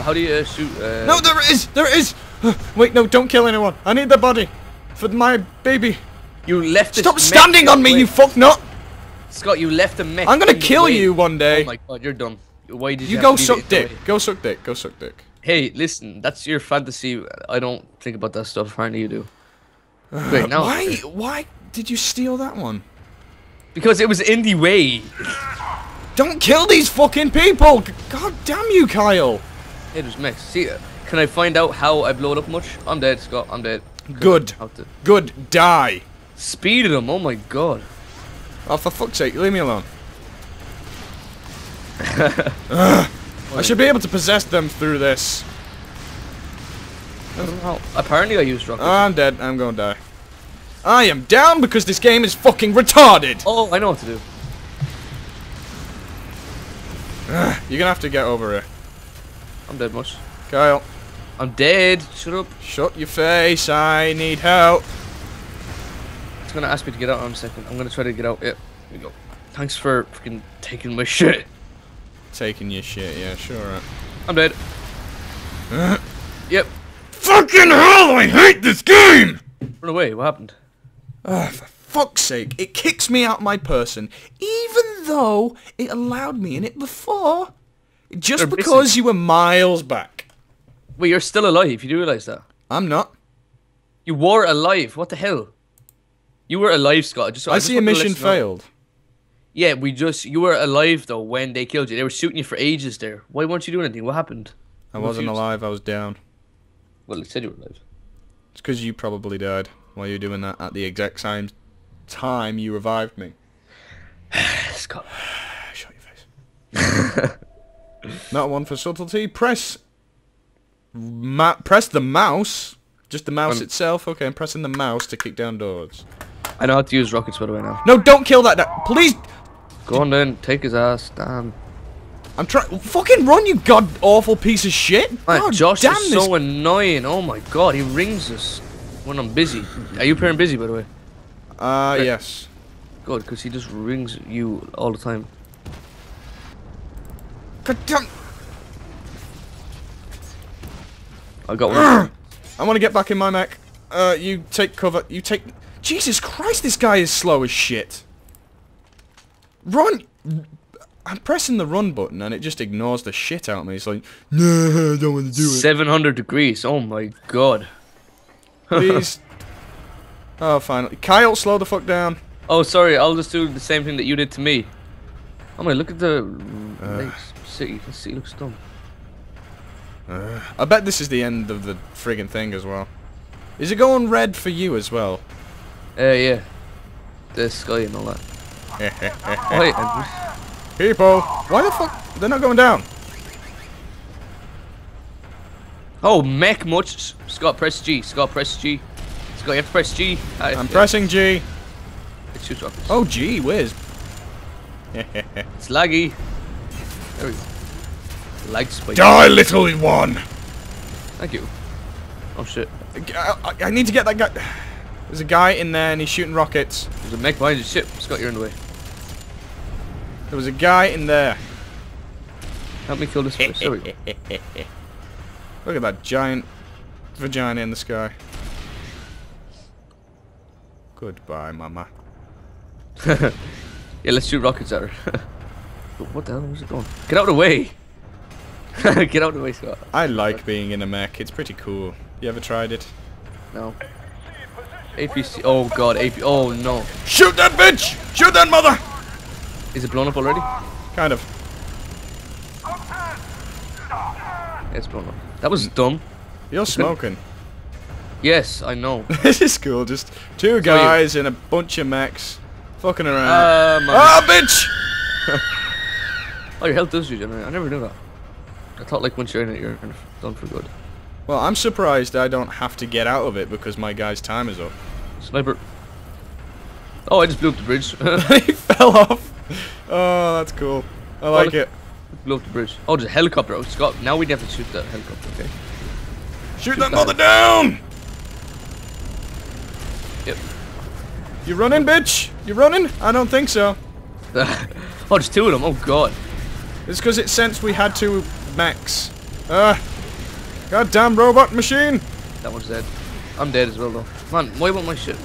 How do you uh, shoot? Uh, No, there is! There is! Wait, no, don't kill anyone. I need the body. For my baby. You left. Stop standing on me, you fuck nut! Scott, you left the mech. I'm gonna kill you one day. Oh my god, you're done. Why did you? you go suck dick. Go suck dick. Go suck dick. Hey, listen, that's your fantasy. I don't think about that stuff. Apparently, you do. Wait, no. Why? Why did you steal that one? Because it was in the way. Don't kill these fucking people! God damn you, Kyle! It was mech. See, can I find out how I blow it up much? I'm dead, Scott. I'm dead. Good. Good. Die. speed them? Oh my god. Oh, for fuck's sake, leave me alone. I should be able to possess them through this. Apparently, I used rockets. I'm dead. I'm gonna die. I am down because this game is fucking retarded. oh, I know what to do. You're gonna have to get over it. I'm dead, much. Kyle, I'm dead. Shut up. shut your face. I need help. It's gonna ask me to get out in a second. I'm gonna try to get out. Yep. Here we go. Thanks for freaking taking my shit. Taking your shit, yeah, sure. right. I'm dead. yep. Fucking hell, I hate this game! Run away. What happened? Ah, for fuck's sake, it kicks me out of my person, even though it allowed me in it before. Just They're because missing. you were miles back. Wait, you're still alive. You do realize that? I'm not. You were alive. What the hell? You were alive, Scott. Just, I just see a wanted to let mission you know. failed. Yeah, we just you were alive though when they killed you. They were shooting you for ages there. Why weren't you doing anything? What happened? I wasn't alive, I was down. Well, it said you were alive. It's because you probably died while you were doing that at the exact same time you revived me. Scott. Shut your face. Not one for subtlety. Press. Ma- press the mouse. Just the mouse Um, itself. Okay, I'm pressing the mouse to kick down doors. I know how to use rockets by the way now. No, don't kill that. please. Go on then, take his ass. Damn. I'm trying. Fucking run, you god awful piece of shit. Man, God Josh damn is so annoying. Oh my god, he rings us when I'm busy. Are you playing busy by the way? Uh, yes. Good, because he just rings you all the time. God damn. I got one. I want to get back in my mech. Uh, you take cover. You take. Jesus Christ, this guy is slow as shit. Run. I'm pressing the run button and it just ignores the shit out of me. It's like, no, I don't want to do it. 700 degrees. Oh my god. Please. oh, finally. Kyle, slow the fuck down. Oh, sorry. I'll just do the same thing that you did to me. Oh my, look at the Uh. city. The city looks dumb. I bet this is the end of the friggin' thing as well. Is it going red for you as well? Uh, yeah. The sky and all that. Wait, I People, why the fuck? They're not going down. Oh, mech much. Scott, press G. Scott, press G. Scott, you have to press G. Uh, I'm yeah, pressing G. It shoots rockets. Oh, gee whiz. It's laggy. There we go. Spike. Die, little one. Thank you. Oh shit. I, I- I need to get that guy. There's a guy in there and he's shooting rockets. There's a mech behind you. Shit. Scott, you're in the way. There was a guy in there. Help me kill this first. There we go. Look at that giant vagina in the sky. Goodbye, mama. Yeah, let's shoot rockets at her. what the hell? Where's it going? Get out of the way. Get out of the way, Scott. I like being in a mech. It's pretty cool. You ever tried it? No. APC. Oh god. AP. Oh no. Shoot that bitch! Shoot that mother! Is it blown up already? Kind of. It's blown up. That was dumb. You're smoking. Yes, I know. this is cool. Just two guys in a bunch of mechs fucking around. Ah, bitch! oh, your health does regenerate. I never knew that. I thought like once you're in it, you're kind of done for good. Well, I'm surprised I don't have to get out of it because my guy's time is up. Sniper. Oh, I just blew up the bridge. he fell off. Oh, that's cool. I oh, like look- it. blew up the bridge. Oh, there's a helicopter. Oh, Scott, now we have to shoot that helicopter, okay? Shoot that that. mother down! Yep. You running, bitch? You running? I don't think so. oh, there's two of them. Oh, God. It's because it sensed we had two mechs. Ah! goddamn robot machine! That one's dead. I'm dead as well though. Man, why won't my shit?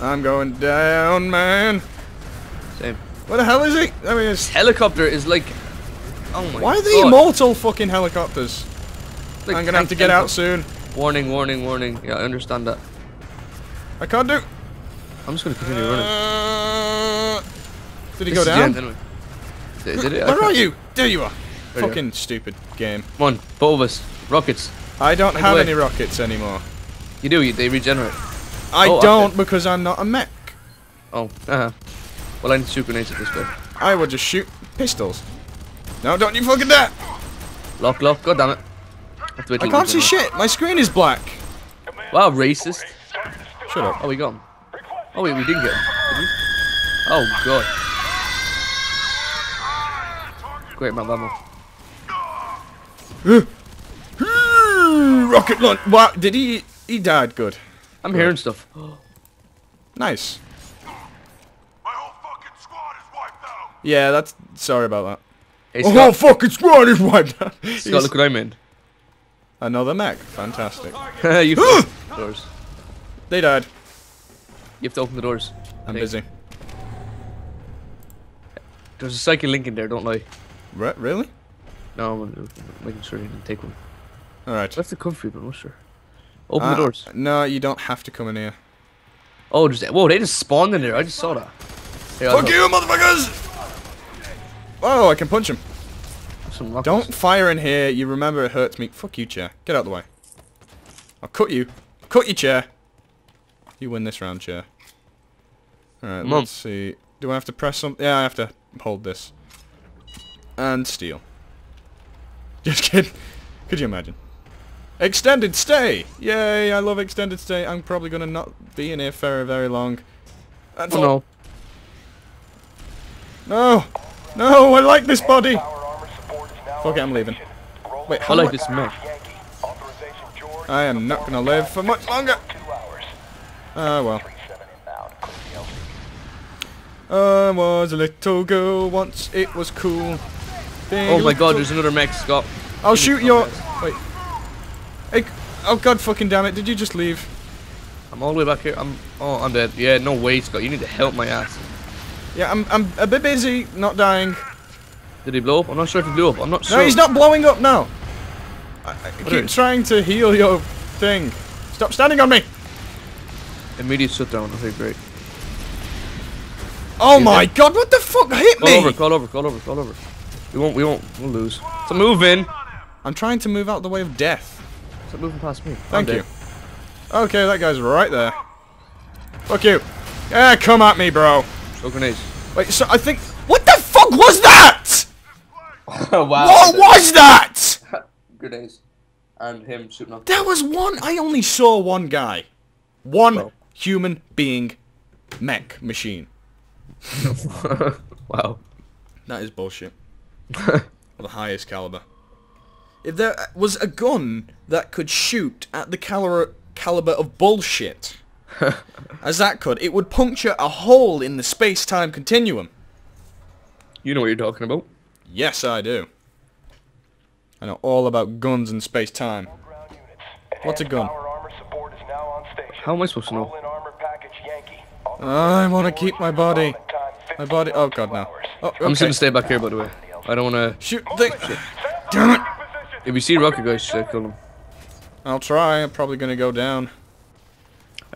I'm going down, man. Same. What the hell is he? I mean, it's, Helicopter is like. Oh my. why are they God. immortal fucking helicopters? Like I'm gonna have to get out soon. Warning, warning, warning. Yeah, I understand that. I can't do. I'm just gonna continue running. Uh, did he This go is the end down? Did, it? Where are you? There you are. There you Fucking stupid game. Come on, both of us. Rockets. I don't have any rockets anymore. You do. You, they regenerate. I Oh, don't because I'm not a mech. Oh. Uh huh. Well, I need shoot grenades at this guy. I would just shoot pistols. No, don't you fucking that! Lock, lock. God damn it. Wait I can't see shit. My screen is black. Wow, racist. Shut up. Oh, we got him. Oh wait, we didn't get him. Did? Oh god. Great amount of ammo. Rocket launch. What? Did he? He died. Good. I'm hearing stuff. Nice. My whole fucking squad is wiped out. Yeah, that's. Sorry about that. Hey The whole fucking squad is wiped out. Scott look what I made. Another mech. Fantastic. you the doors. They died. You have to open the doors. I'm busy. There's a psychic link in there, don't lie. Re really? No, I'm making sure you didn't take one. Alright. That's the comfy, but I'm not sure. Open the Uh, doors. No, you don't have to come in here. Oh, just whoa, they just spawned in there. I just saw that. Hey, Fuck you, motherfuckers! Oh, I can punch him. Don't fire in here. You remember it hurts me. Fuck you, chair. Get out of the way. I'll cut you. Cut you, chair. You win this round, chair. Alright, let's see. Do I have to press something? Yeah, I have to hold this. And steal. Just kidding. Could you imagine? Extended stay! Yay, I love extended stay. I'm probably gonna not be in here very, very long. That's Oh all. no. No! No, I like this body! Power armor support is now Fuck it, I'm leaving. Wait, I how like mu- this mech. Yankee. Authorization George. I am not gonna live for much longer. Ah, well. Three seven inbound. Clear the I was a little girl once, it was cool. Oh my god, there's another mech, Scott. Oh, I'll shoot your... Wait. Hey, oh god fucking damn it, did you just leave? I'm all the way back here. I'm oh I'm dead. Yeah, no way, Scott. You need to help my ass. Yeah, I'm, I'm a bit busy, not dying. Did he blow up? I'm not sure if he blew up. I'm not sure. No, he's not blowing up now. I, I keep trying to heal your thing. Stop standing on me! Immediate shutdown. Okay, great. Oh He's my dead. god, what the fuck hit Call me? over, call over, call over, call over. We won't, we won't, we'll lose. So move in. I'm trying to move out the way of death. Stop moving past me. Thank you. Okay, that guy's right there. Fuck you. Yeah, come at me, bro. Throw grenades. Wait, so I think... What the fuck was that? oh wow. What was that? Grenades. And him shooting up. That was one... I only saw one guy. One Bro. human being mech machine. wow. That is bullshit. The highest caliber. If there was a gun that could shoot at the caliber caliber of bullshit, as that could, it would puncture a hole in the space-time continuum. You know what you're talking about. Yes, I do. I know all about guns and space-time. What's a gun? Power armor support is now on station. How am I supposed to know? Roll in armor package Yankee. I want to keep my body. My body. Oh god, no. Oh, I'm just gonna stay back here, by the way. I don't wanna. Shoot thing. Damn it! If you see rocket guys, uh, kill them. I'll try. I'm probably gonna go down.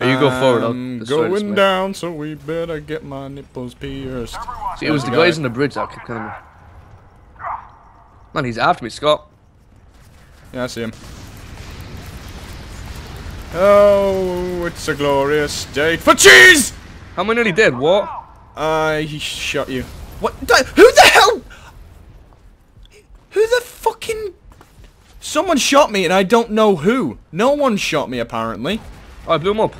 Or you go forward. I'm going down, so we better get my nipples pierced. See, it was the the guys guy. on the bridge that kept killing me. Man, he's after me, Scott. Yeah, I see him. Oh, it's a glorious day for cheese! How am I nearly dead? What? I shot you. What? Who? Who the fucking? Someone shot me, and I don't know who. No one shot me, apparently. Oh, I blew him up.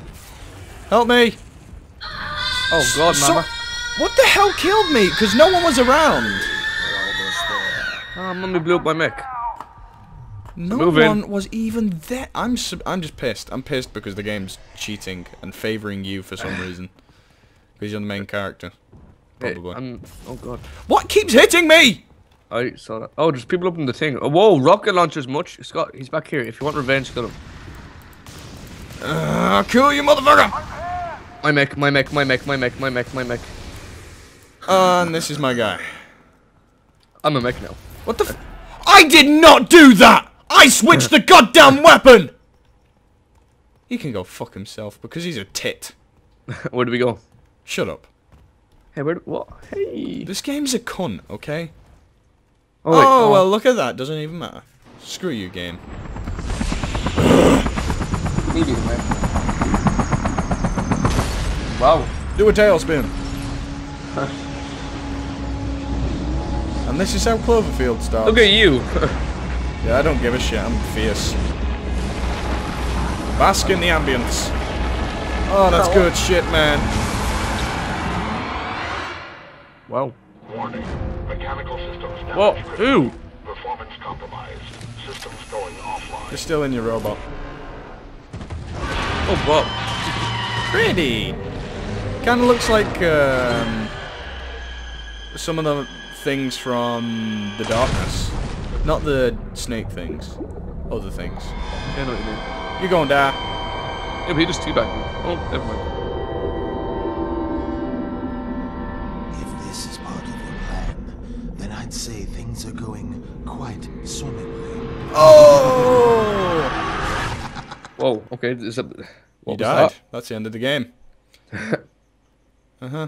Help me! Oh God, So- mama. What the hell killed me? Because no one was around. Ah, mummy blew up my mech. No one was even there. I'm I'm just pissed. I'm pissed because the game's cheating and favoring you for some reason. Because you're the main character. Probably. I'm. Oh God. What keeps hitting me? I saw that. Oh, there's people up in the thing. Oh, whoa, rocket launchers much. Scott, he's back here. If you want revenge, kill him. I'll kill you, motherfucker! My mech, my mech, my mech, my mech, my mech, my mech. Uh, and this is my guy. I'm a mech now. What the f- I did not do that! I switched the goddamn weapon! He can go fuck himself because he's a tit. Where do we go? Shut up. Hey, where? What? Hey. This game's a cunt, okay? Oh, oh, Oh, wait, well, look at that. Doesn't even matter. Screw you, game. medium, man. Wow. Do a tailspin. and this is how Cloverfield starts. Look at you. Yeah, I don't give a shit. I'm fierce. Bask in the ambience. Oh, that's good shit, man. wow. Warning. Mechanical systems damage. What? critical. Who? Performance compromised. Systems going offline. You're still in your robot. Oh, wow. Pretty. Kind of looks like um, some of the things from The Darkness. Not the snake things. Other things. Yeah, I know what you mean. You're going down. Yeah, but he just teabagged me. Oh, never mind. Going quite swimmingly. Oh! Whoa, okay. Is that, what You was died. that? That's the end of the game. uh-huh.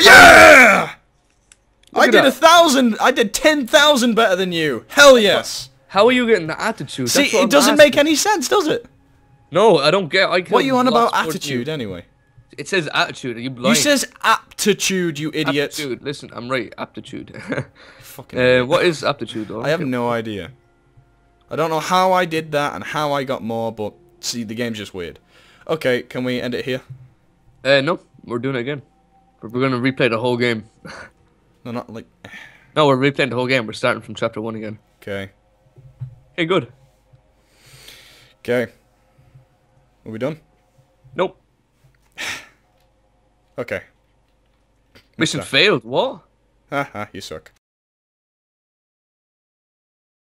Yeah! I at did a thousand. I did ten thousand better than you. Hell yes. How are you getting the attitude? See, it I'm doesn't make any sense, does it? No, I don't get. I What are you on about attitude You. anyway? It says attitude. Are you blind? You says aptitude, you idiot. aptitude. Listen, I'm right. Aptitude. Fucking uh, what is aptitude though? I have no idea. I don't know how I did that and how I got more, but see, the game's just weird. Okay, can we end it here? Uh, no, we're doing it again. We're, we're gonna replay the whole game. No, not like. No, we're replaying the whole game. We're starting from chapter one again. Okay. Hey, good. Okay. Are we done? Nope. Okay. Mission failed. What? Haha, you suck.